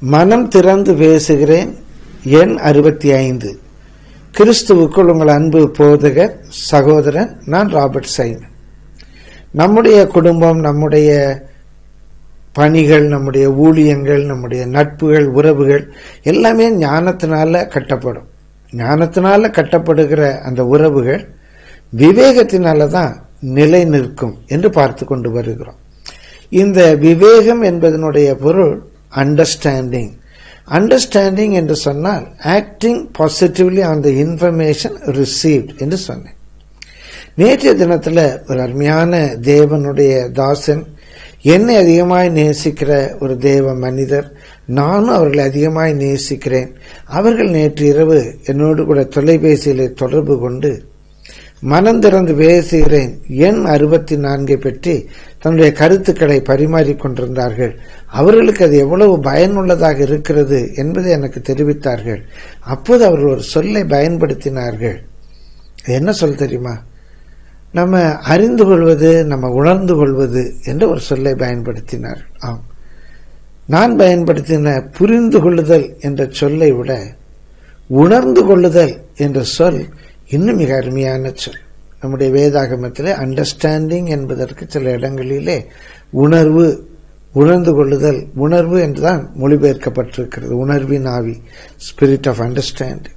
மனம் திறந்து பேசுகிறேன். எண் அறுபத்தி ஐந்து. கிறிஸ்துவுக்குள் உங்கள் அன்பு போதகர் சகோதரன் நான் ராபர்ட் சைமன் நம்முடைய குடும்பம் நம்முடைய பணிகள் நம்முடைய ஊழியங்கள் நம்முடைய நட்புகள் உறவுகள் எல்லாமே ஞானத்தினால கட்டப்படும். ஞானத்தினால கட்டப்படுகிற அந்த உறவுகள் விவேகத்தினால தான் நிலை நிற்கும் என்று பார்த்து கொண்டு வருகிறோம். இந்த விவேகம் என்பதனுடைய பொருள் அண்டர்ஸ்டாண்டிங் அண்டர்ஸ்டாண்டிங் என்று சொன்னால் acting positively on the information received என்று சொன்னேன். நேற்றைய தினத்தில் ஒரு அருமையான தேவனுடைய தாசன் என்னை அதிகமாய் நேசிக்கிற ஒரு தேவ மனிதர் நானும் அவர்களை அதிகமாய் நேசிக்கிறேன். அவர்கள் நேற்று இரவு என்னோடு கூட தொலைபேசியில் தொடர்பு கொண்டு மனம் திறந்து பேசுகிறேன் எண் அறுபத்தி நான்கை பற்றி தன்னுடைய கருத்துக்களை பரிமாறிக் கொண்டிருந்தார்கள். அவர்களுக்கு அது எவ்வளவு பயனுள்ளதாக இருக்கிறது என்பதை எனக்கு தெரிவித்தார்கள். அப்போது அவர்கள் ஒரு சொல்லை பயன்படுத்தினார்கள். என்ன சொல் தெரியுமா? நம்ம அறிந்து கொள்வது நம்ம உணர்ந்து கொள்வது என்ற ஒரு சொல்லை பயன்படுத்தினார் ஆம். நான் பயன்படுத்தின புரிந்து கொள்ளுதல் என்ற சொல்லை விட உணர்ந்து கொள்ளுதல் என்ற சொல் இன்னும் மிக அருமையான சொல். நம்முடைய வேதாகமத்தில் அண்டர்ஸ்டாண்டிங் என்பதற்கு சில இடங்களிலே உணர்வு உணர்ந்து கொள்ளுதல் உணர்வு என்றுதான் மொழிபெயர்க்கப்பட்டிருக்கிறது. உணர்வின் ஆவி ஸ்பிரிட் ஆஃப் அண்டர்ஸ்டாண்டிங்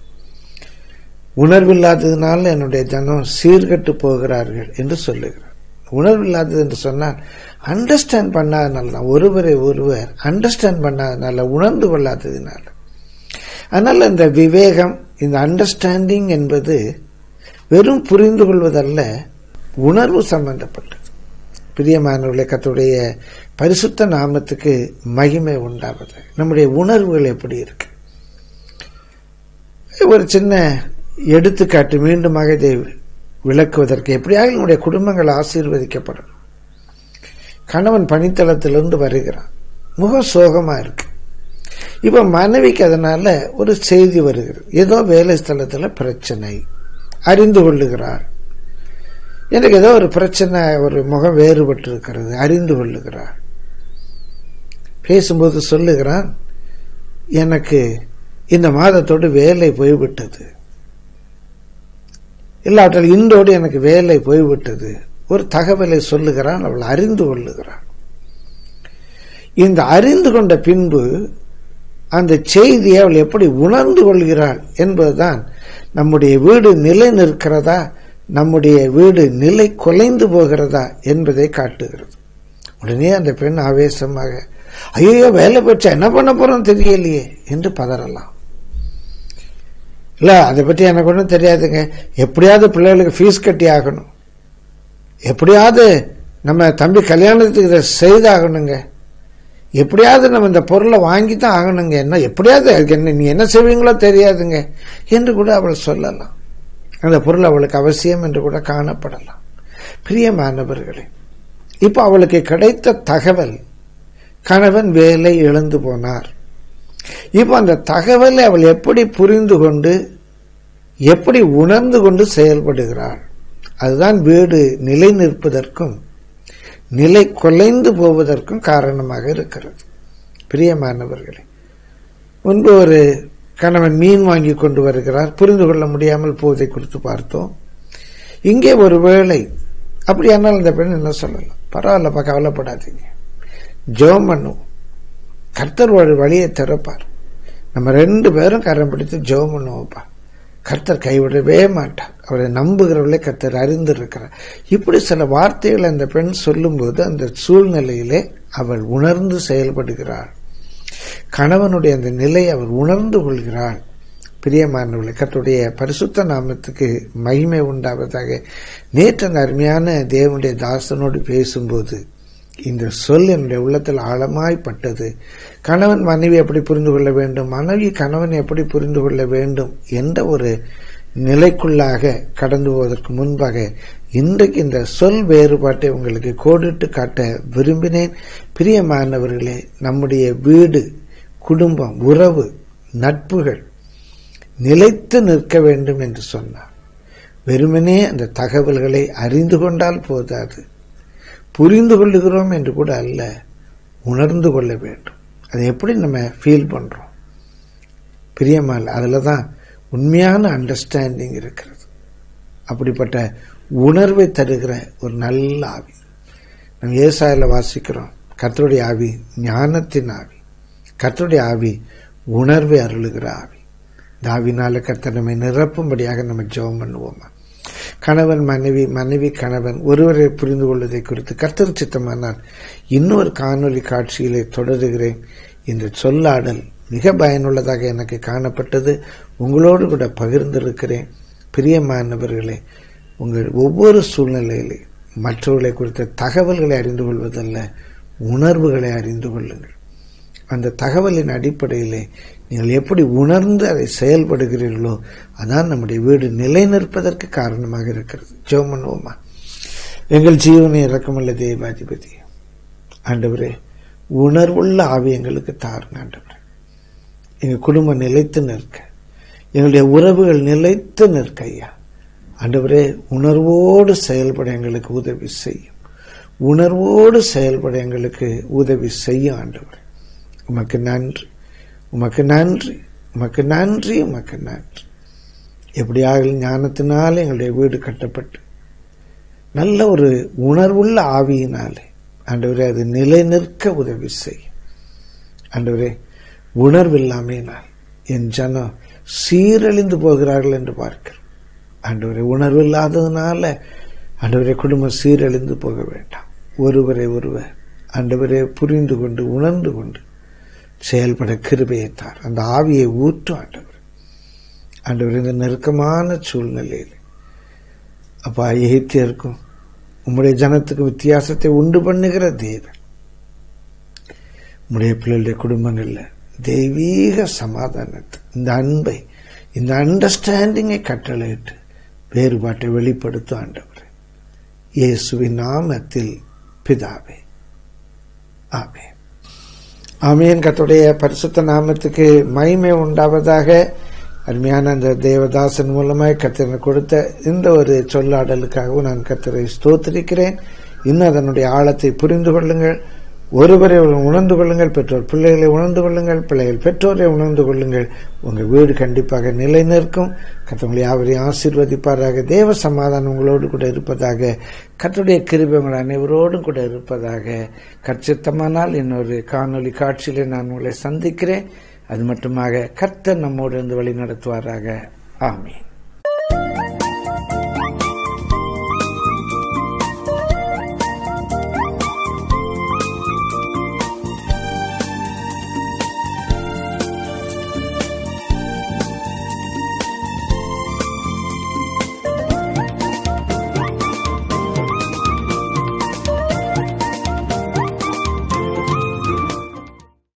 உணர்வில்லாததுனால என்னுடைய ஜனம் சீர்கட்டு போகிறார்கள் என்று சொல்லுகிறார். உணர்வில்லாதது என்று சொன்னால் அண்டர்ஸ்டாண்ட் பண்ணாதனால ஒருவரை ஒருவர் அண்டர்ஸ்டாண்ட் பண்ணாதனால உணர்ந்து கொள்ளாததினால. அதனால் இந்த விவேகம் இந்த அண்டர்ஸ்டாண்டிங் என்பது வெறும் புரிந்து கொள்வதல்ல உணர்வு சம்பந்தப்பட்டது. பிரியமானவர்களே கத்துடைய பரிசுத்த நாமத்துக்கு மகிமை உண்டாவது நம்முடைய உணர்வுகள் எப்படி இருக்கு? ஒரு சின்ன எடுத்துக்காட்டு மீண்டுமாக இதை விளக்குவதற்கு எப்படியாக நம்முடைய குடும்பங்கள் ஆசீர்வதிக்கப்படும் கணவன் பணித்தளத்திலிருந்து வருகிறான். முக சோகமா இருக்கு. இப்ப மனைவிக்கு அதனால ஒரு செய்தி வருகிறது. ஏதோ வேலை ஸ்தலத்துல பிரச்சனை. அறிந்து கொள்ளுகிறார். எனக்கு ஏதோ ஒரு பிரச்சனை ஒரு முகம் வேறுபட்டு இருக்கிறது அறிந்து கொள்ளுகிறார். பேசும்போது சொல்லுகிறான் எனக்கு இந்த மாதத்தோடு வேலை போய்விட்டது. இல்லாவிட்டால் இன்றோடு எனக்கு வேலை போய்விட்டது. ஒரு தகவலை சொல்லுகிறான் அவள் அறிந்து கொள்ளுகிறான். இந்த அறிந்து கொண்ட பின்பு அந்த செய்தியை அவள் எப்படி உணர்ந்து கொள்கிறாள் என்பதுதான். நம்முடைய வீடு நிலை நிற்கிறதா? நம்முடைய வீடு நிலை குலைந்து போகிறதா என்பதை காட்டுகிறது. உடனே அந்த பெண் ஆவேசமாக ஐயோ வேலை போச்சா? என்ன பண்ண போறோம் தெரியலையே என்று பதறலாம். இல்ல அதை பற்றி எனக்கு ஒன்றும் தெரியாதுங்க. எப்படியாவது பிள்ளைகளுக்கு ஃபீஸ் கட்டி ஆகணும். எப்படியாவது நம்ம தம்பி கல்யாணத்துக்கு இதை செய்தாகணுங்க. எப்படியாவது நம்ம இந்த பொருளை வாங்கி தான் ஆகணுங்க. என்ன எப்படியாவது என்ன நீ என்ன செய்வீங்களோ தெரியாதுங்க. என்று கூட அவள் சொல்லலாம். அந்த பொருள் அவளுக்கு அவசியம் என்று கூட காணப்படலாம். பிரியமானவர்களே இப்போ அவளுக்கு கிடைத்த தகவல் கணவன் வேலை இழந்து போனார். இப்போ அந்த தகவலை அவள் எப்படி புரிந்து கொண்டு எப்படி உணர்ந்து கொண்டு செயல்படுகிறாள் அதுதான் வீடு நிலை நிற்பதற்கும் நிலை கொலைந்து போவதற்கும் காரணமாக இருக்கிறது. பிரியமானவர்களே முன்பு ஒரு கணவன் மீன் வாங்கி கொண்டு வருகிறார். புரிந்து கொள்ள முடியாமல் போதை கொடுத்து பார்த்தோம். இங்கே ஒரு வேளை அப்படியானால் இந்த பெண் என்ன சொல்லலாம்? பரவாயில்லப்பா கவலைப்படாதீங்க. ஜோம் பண்ணுவோம் கர்த்தர் ஒரு வழியை திறப்பார். நம்ம ரெண்டு பேரும் கரம் பிடித்து ஜோம் பண்ணுவோம்ப்பா கர்த்தர் கைவிடவே மாட்டார். அவரை நம்புகிறவர்களே கர்த்தர் அறிந்திருக்கிறார். இப்படி சில வார்த்தைகள் அந்த பெண் சொல்லும்போது அந்த சூழ்நிலையிலே அவள் உணர்ந்து செயல்படுகிறாள். கணவனுடைய அந்த நிலை அவர் உணர்ந்து கொள்கிறாள். பிரியமானவர்களை கர்த்தருடைய பரிசுத்த நாமத்துக்கு மகிமை உண்டாவதாக நேற்று அந்த அருமையான தேவனுடைய தாசனோடு பேசும்போது இந்த சொல் என்னுடைய உள்ளத்தில் ஆழமாய்ப்பட்டது. கணவன் மனைவி எப்படி புரிந்து கொள்ள வேண்டும்? மனைவி கணவன் எப்படி புரிந்து கொள்ள வேண்டும் என்ற ஒரு நிலைக்குள்ளாக கடந்து போவதற்கு முன்பாக இன்றைக்கு இந்த சொல் வேறுபாட்டை உங்களுக்கு கோடிட்டு காட்ட விரும்பினேன். பிரியமானவர்களே நம்முடைய வீடு குடும்பம் உறவு நட்புகள் நிலைத்து நிற்க வேண்டும் என்று சொன்னார். வெறுமனே அந்த தகவல்களை அறிந்து கொண்டால் போதாது. புரிந்து கொள்ளுகிறோம் என்று கூட அல்ல உணர்ந்து கொள்ள வேண்டும். அதை எப்படி நம்ம ஃபீல் பண்ணுறோம் பிரியமால் அதில் தான் உண்மையான அண்டர்ஸ்டாண்டிங் இருக்கிறது. அப்படிப்பட்ட உணர்வை தருகிற ஒரு நல்ல ஆவி. நம்ம ஏசாயில் வாசிக்கிறோம் கத்தருடைய ஆவி ஞானத்தின் ஆவி. கத்தருடைய ஆவி உணர்வை அருளுகிற ஆவி. இந்த ஆவினால கர்த்தர் நம்மை நிரப்பும்படியாக நம்ம ஜெபம் பண்ணுவோமா? கணவன் மனைவி மனைவி கணவன் ஒருவரை புரிந்து கொள்வதை குறித்து கர்த்தர் சித்தமானால் இன்னொரு காணொளி காட்சியிலே தொடருகிறேன். இந்த சொல்லாடல் மிக பயனுள்ளதாக எனக்கு காணப்பட்டது. உங்களோடு கூட பகிர்ந்திருக்கிறேன். பிரியமானவர்களே உங்கள் ஒவ்வொரு சூழ்நிலையிலே மற்றவர்களை குறித்த தகவல்களை அறிந்து கொள்வதல்ல உணர்வுகளை அறிந்து கொள்ளுங்கள். அந்த தகவலின் அடிப்படையிலே நீங்கள் எப்படி உணர்ந்து அதை செயல்படுகிறீர்களோ அதான் நம்முடைய வீடு நிலை நிற்பதற்கு காரணமாக இருக்கிறது. ஜோமனோமா எங்கள் ஜீவனை இறக்கமல்ல தேவாதிபதி. ஆண்டவரே உணர்வுள்ள ஆவியங்களுக்கு தாருங்க ஆண்டவரே. எங்கள் குடும்பம் நிலைத்து நிற்க. எங்களுடைய உறவுகள் நிலைத்து நிற்க ஐயா. ஆண்டவரே உணர்வோடு செயல்பட எங்களுக்கு உதவி செய்யும். உணர்வோடு செயல்பட எங்களுக்கு உதவி செய்யும் ஆண்டவரே. உமக்கு நன்றி. உமக்கு நன்றி. உமக்கு நன்றி உமக்கு நன்றி. எப்படியாக ஞானத்தினால் எங்களுடைய வீடு கட்டப்பட்டு நல்ல ஒரு உணர்வுள்ள ஆவியினாலே ஆண்டவரே அது நிலை நிற்க உதவி செய்யும். ஆண்டவரே உணர்வில்லாமையினால் என் ஜனம் சீரழிந்து போகிறார்கள் என்று பார்க்கிறோம். ஆண்டவரை உணர்வு இல்லாததுனால ஆண்டவரை குடும்பம் சீரழிந்து போக வேண்டாம். ஒருவரை ஒருவர் ஆண்டவரை புரிந்து கொண்டு உணர்ந்து கொண்டு செயல்பட கிருபையைத்தார். அந்த ஆவியை ஊற்றும் ஆண்டவர் ஆண்டவர் இந்த நெருக்கமான சூழ்நிலையில் அப்பா எகிப்தியருக்கும் உம்முடைய ஜனத்துக்கு வித்தியாசத்தை உண்டு பண்ணுகிற தேவன். உம்முடைய பிள்ளைகளுடைய குடும்பங்கள்ல தெய்வீக சமாதானத்தை இந்த அன்பை இந்த அண்டர்ஸ்டாண்டிங்கை கட்டளையிட்டு வேறுபாட்டை வெளிப்படுத்தும் ஆண்டவர். இயேசுவின் நாமத்தில் பிதாவே. ஆமே ஆமீன். கத்துடைய பரிசுத்த நாமத்துக்கு மகிமை உண்டாவதாக அருமையான அந்த தேவதாசன் மூலமாய் கத்திரனை கொடுத்த இந்த ஒரு சொல்லாடலுக்காகவும் நான் கத்தரை ஸ்தோத்திருக்கிறேன். இன்னும் அதனுடைய ஆழத்தை புரிந்து கொள்ளுங்கள். ஒருவரை உணர்ந்து கொள்ளுங்கள் பெற்றோர் பிள்ளைகளை உணர்ந்து கொள்ளுங்கள் பிள்ளைகள் பெற்றோரை உணர்ந்து கொள்ளுங்கள். உங்கள் வீடு கண்டிப்பாக நிலை நிற்கும் கத்தவங்களை யாவரையும் ஆசீர்வதிப்பாராக. தேவ சமாதானம் உங்களோடு கூட இருப்பதாக கத்துடைய கிருபை உங்கள் அனைவரோடும் கூட இருப்பதாக. கச்சித்தமானால் இன்னொரு காணொலி காட்சியிலே நான் உங்களை சந்திக்கிறேன். அது மட்டுமாக கர்த்தர் நம்மோடு இருந்து வழி நடத்துவாராக. ஆமீன்.